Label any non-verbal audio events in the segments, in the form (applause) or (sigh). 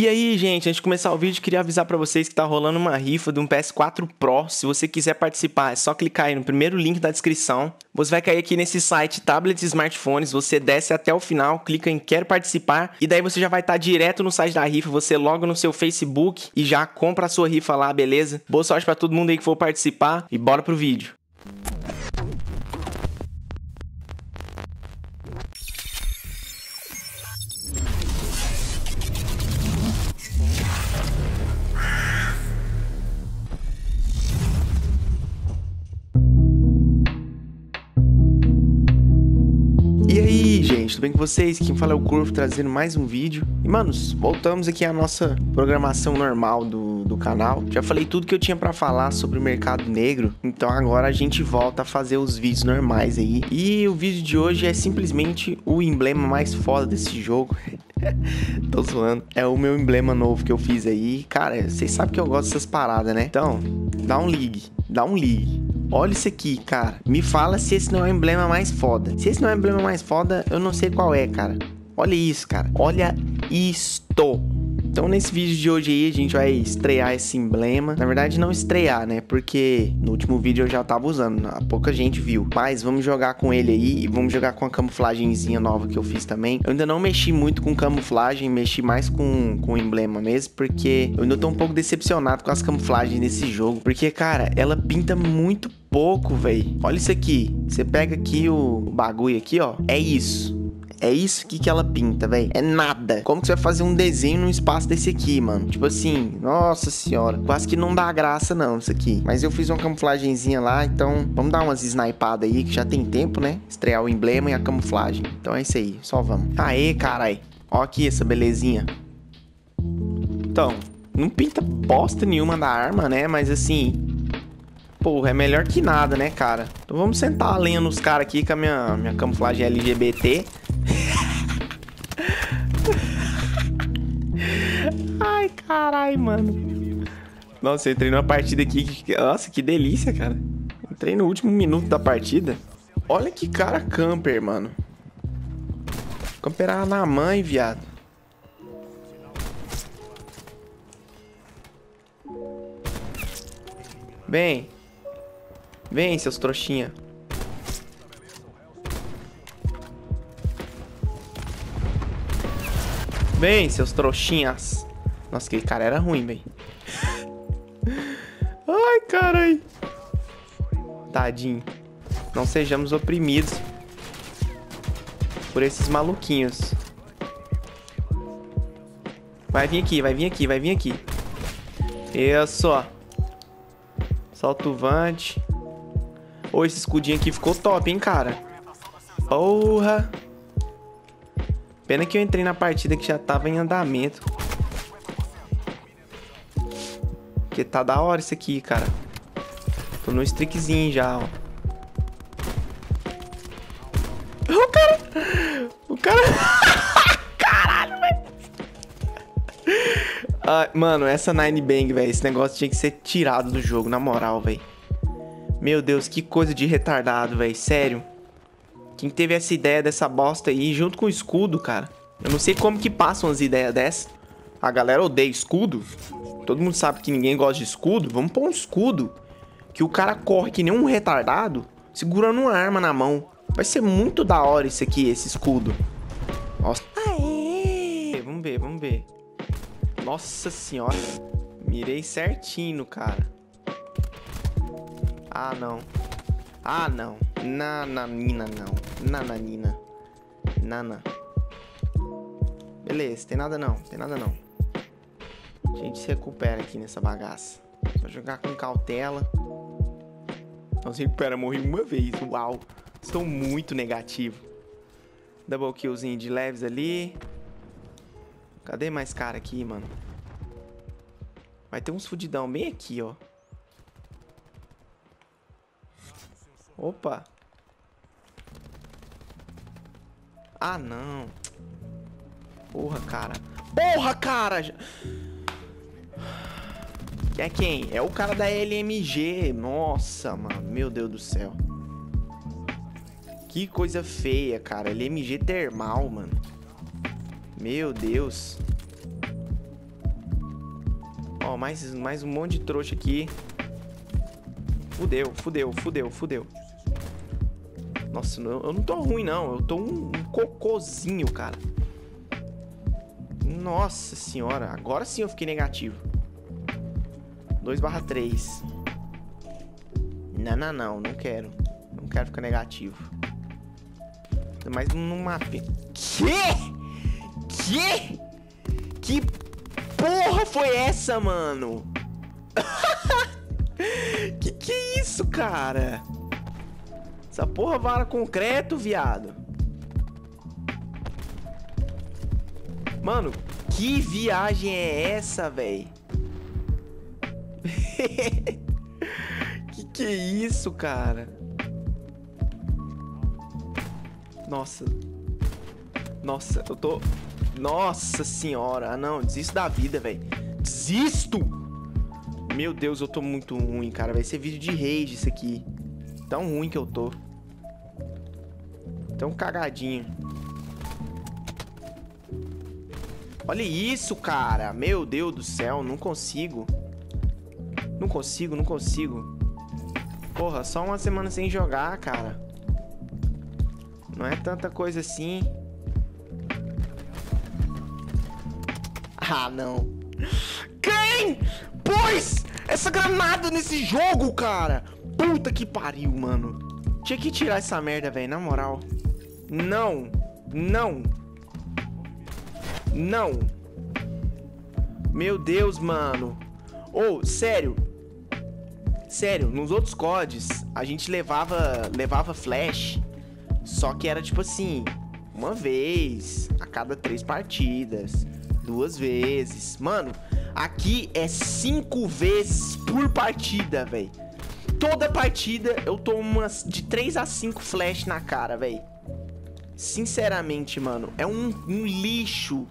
E aí, gente, antes de começar o vídeo, queria avisar pra vocês que tá rolando uma rifa de um PS4 Pro. Se você quiser participar, é só clicar aí no primeiro link da descrição. Você vai cair aqui nesse site tablets e smartphones, você desce até o final, clica em quero participar e daí você já vai estar tá direto no site da rifa, você loga no seu Facebook e já compra a sua rifa lá, beleza? Boa sorte para todo mundo aí que for participar e bora pro vídeo. Vocês? Quem fala é o Corvo, trazendo mais um vídeo. E, manos, voltamos aqui à nossa programação normal do, do canal. Já falei tudo que eu tinha para falar sobre o mercado negro, então agora a gente volta a fazer os vídeos normais aí. E o vídeo de hoje é simplesmente o emblema mais foda desse jogo. (laughs) Tô zoando. É o meu emblema novo que eu fiz aí. Cara, vocês sabem que eu gosto dessas paradas, né? Então, dá um ligue. Dá um ligue. Olha isso aqui, cara. Me fala se esse não é o emblema mais foda. Se esse não é o emblema mais foda, eu não sei qual é, cara. Olha isso, cara. Olha isto. Então nesse vídeo de hoje aí a gente vai estrear esse emblema. Na verdade não estrear, né? Porque no último vídeo eu já tava usando, a pouca gente viu. Mas vamos jogar com ele aí e vamos jogar com a camuflagemzinha nova que eu fiz também. Eu ainda não mexi muito com camuflagem, mexi mais com, com o emblema mesmo, porque eu ainda tô um pouco decepcionado com as camuflagens desse jogo. Porque, cara, ela pinta muito pouco, velho. Olha isso aqui. Você pega aqui o bagulho aqui, ó. É isso. É isso que, que ela pinta, velho. É nada. Como que você vai fazer um desenho num espaço desse aqui, mano? Tipo assim, nossa senhora. Quase que não dá graça, não, isso aqui. Mas eu fiz uma camuflagemzinha lá, então vamos dar umas snipadas aí, que já tem tempo, né? Estrear o emblema e a camuflagem. Então é isso aí, só vamos. Aê, carai. Ó aqui essa belezinha. Então, não pinta bosta nenhuma da arma, né? Mas assim, Porra, é melhor que nada, né, cara? Então vamos sentar a lenha nos caras aqui com a minha, minha camuflagem LGBT. Ai, caralho, mano. Nossa, eu entrei numa partida aqui. Nossa, que delícia, cara. Entrei no último minuto da partida. Olha que cara camper, mano. Camperar na mãe, viado. Bem. Vem, seus trouxinha. Vem, seus trouxinhas. Nossa, aquele cara era ruim, velho. (laughs) Ai, carai. Tadinho. Não sejamos oprimidos por esses maluquinhos. Vai vir aqui, vai vir aqui, vai vir aqui. Isso, ó. Solta o vante. Ô, esse escudinho aqui ficou top, hein, cara. Porra. Pena que eu entrei na partida que já tava em andamento. Porque tá da hora isso aqui, cara. Tô no streakzinho já, ó. O cara... O cara... (laughs) Caralho, velho. Ah, mano, essa Nine Bang, velho. Esse negócio tinha que ser tirado do jogo, na moral, velho. Meu Deus, que coisa de retardado, velho. Sério. Quem teve essa ideia dessa bosta aí, junto com o escudo, cara. Eu não sei como que passam as ideias dessas. A galera odeia escudo. Todo mundo sabe que ninguém gosta de escudo. Vamos pôr um escudo. Que o cara corre que nem um retardado, segurando uma arma na mão. Vai ser muito da hora isso aqui, esse escudo. Nossa. Aê! Vamos ver, vamos ver. Nossa senhora. Mirei certinho, cara. Ah, não. Ah, não. Nananina, não. Nananina. Nana. Beleza, tem nada não. Tem nada não. A gente se recupera aqui nessa bagaça. Só jogar com cautela. Não se recupera, morri uma vez. Uau. Estou muito negativo. Double killzinho de leves ali. Cadê mais cara aqui, mano? Vai ter uns fudidão bem aqui, ó. Opa. Ah, não. Porra, cara. Porra, cara! É quem? É o cara da LMG. Nossa, mano. Meu Deus do céu. Que coisa feia, cara. LMG termal, mano. Meu Deus. mais, mais um monte de trouxa aqui. Fudeu, fudeu, fudeu, fudeu. Nossa, eu não tô ruim, não. Eu tô um, um cocôzinho, cara. Nossa senhora. Agora sim eu fiquei negativo. 2 barra 3. Não, não, não. Não quero. Não quero ficar negativo. Mas no mapa. Que? Que? Que porra foi essa, mano? (laughs) que que é isso, cara? Essa porra vara concreto, viado. Mano, que viagem é essa, velho? (laughs) que que é isso, cara? Nossa. Nossa, eu tô... Nossa senhora. Ah, não. Desisto da vida, velho. Desisto! Meu Deus, eu tô muito ruim, cara. Vai ser vídeo de rage isso aqui. Tão ruim que eu tô. Tão cagadinho. Olha isso, cara. Meu Deus do céu, não consigo. Não consigo, não consigo. Porra, só uma semana sem jogar, cara. Não é tanta coisa assim. Ah, não. Quem pôs essa granada nesse jogo, cara? Puta que pariu, mano. Tinha que tirar essa merda, velho, na moral. Não. Não. Não. Meu Deus, mano. Ou, oh, sério. Sério, nos outros CODs, a gente levava, levava flash. Só que era tipo assim, uma vez a cada três partidas, duas vezes. Mano, aqui é cinco vezes por partida, velho. Toda partida eu tomo umas de 3 a 5 flash na cara, velho. Sinceramente, mano, é um, um lixo.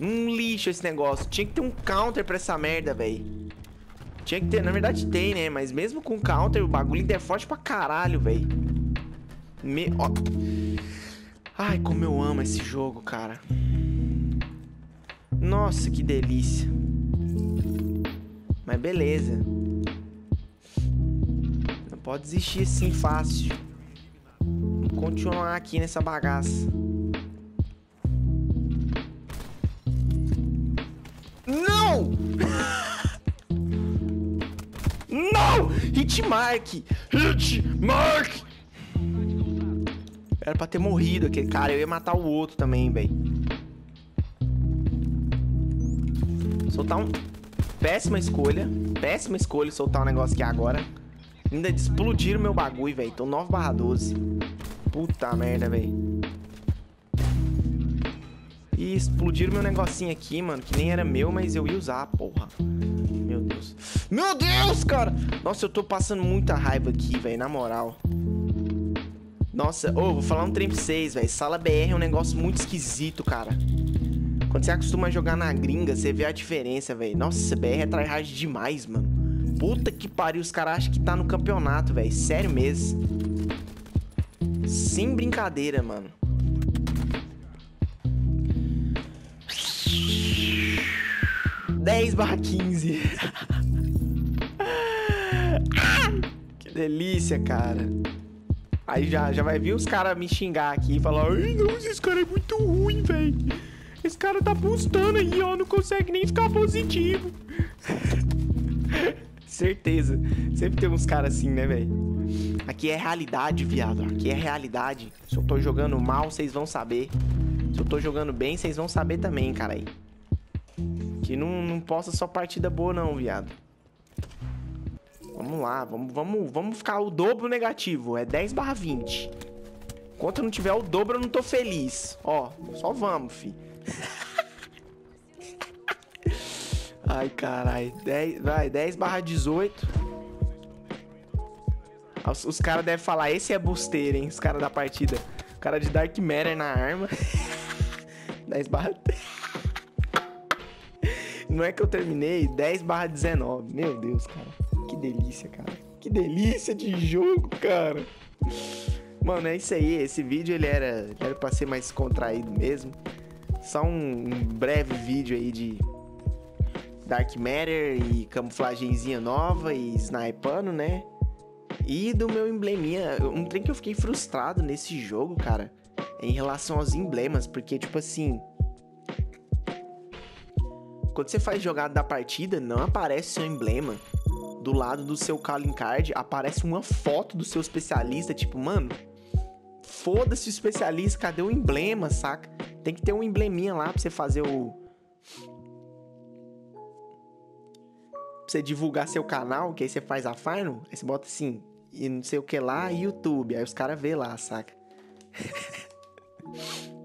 Um lixo esse negócio. Tinha que ter um counter pra essa merda, velho. Tinha que ter, na verdade tem, né? Mas mesmo com counter, o bagulho ainda é forte pra caralho, velho. Me... Ó. Ai, como eu amo esse jogo, cara. Nossa, que delícia. Mas beleza. Não pode desistir assim fácil continuar aqui nessa bagaça. Hitmark! Hitmark! Era pra ter morrido aquele cara. Eu ia matar o outro também, velho. Soltar um... Péssima escolha. Péssima escolha soltar um negócio aqui agora. Ainda explodiram meu bagulho, velho. Tô 9 barra 12. Puta merda, velho. E explodiram meu negocinho aqui, mano, que nem era meu, mas eu ia usar, porra. Meu Deus. Meu Deus, cara! Nossa, eu tô passando muita raiva aqui, velho, na moral. Nossa, ô, oh, vou falar um trem pra vocês, velho. Sala BR é um negócio muito esquisito, cara. Quando você acostuma a jogar na gringa, você vê a diferença, velho. Nossa, BR é tryhard demais, mano. Puta que pariu, os caras acham que tá no campeonato, velho. Sério mesmo. Sem brincadeira, mano. Dez barra quinze. (laughs) que delícia, cara. Aí já, já vai vir os caras me xingar aqui e falar: Ai, não, esse cara é muito ruim, velho. Esse cara tá postando aí, ó, não consegue nem ficar positivo. (laughs) Certeza. Sempre tem uns caras assim, né, velho? Aqui é realidade, viado. Aqui é realidade. Se eu tô jogando mal, vocês vão saber. Se eu tô jogando bem, vocês vão saber também, cara aí. Que não, não possa só partida boa não, viado. Vamos lá, vamos, vamos, vamos ficar o dobro negativo. É 10 barra 20. Enquanto não tiver o dobro, eu não tô feliz. Ó, só vamos, fi. (laughs) Ai, caralho. Vai, 10 barra 18. Os, os caras devem falar, esse é busteiro, hein? Os caras da partida. O cara de Dark Matter na arma. (laughs) 10 barra... Não é que eu terminei 10 barra 19. Meu Deus, cara. Que delícia, cara. Que delícia de jogo, cara. Mano, é isso aí. Esse vídeo ele era, era pra ser mais contraído mesmo. Só um, um breve vídeo aí de Dark Matter e camuflagemzinha nova e snipando, né? E do meu embleminha, um trem que eu fiquei frustrado nesse jogo, cara, em relação aos emblemas, porque tipo assim, quando você faz jogada da partida, não aparece seu emblema. Do lado do seu calling card aparece uma foto do seu especialista, tipo, mano, foda-se o especialista, cadê o emblema, saca? Tem que ter um embleminha lá pra você fazer o pra você divulgar seu canal, que aí você faz a final, aí você bota assim, e não sei o que lá, YouTube, aí os caras vê lá, saca? (laughs)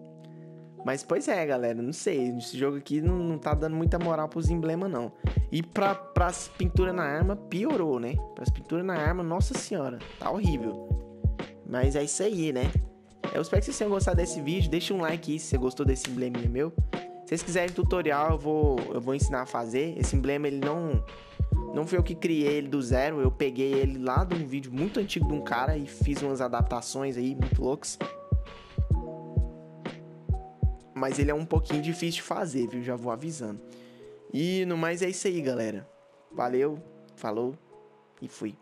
Mas, pois é, galera, não sei. Esse jogo aqui não, não tá dando muita moral pros emblemas, não. E pra, pras pinturas na arma, piorou, né? Pras pinturas na arma, nossa senhora, tá horrível. Mas é isso aí, né? Eu espero que vocês tenham gostado desse vídeo. Deixa um like aí se você gostou desse embleminha meu. Se vocês quiserem tutorial, eu vou, eu vou ensinar a fazer. Esse emblema, ele não... Não foi eu que criei ele do zero. Eu peguei ele lá de um vídeo muito antigo de um cara e fiz umas adaptações aí muito loucas. Mas ele é um pouquinho difícil de fazer, viu? Já vou avisando. E no mais é isso aí, galera. Valeu, falou e fui.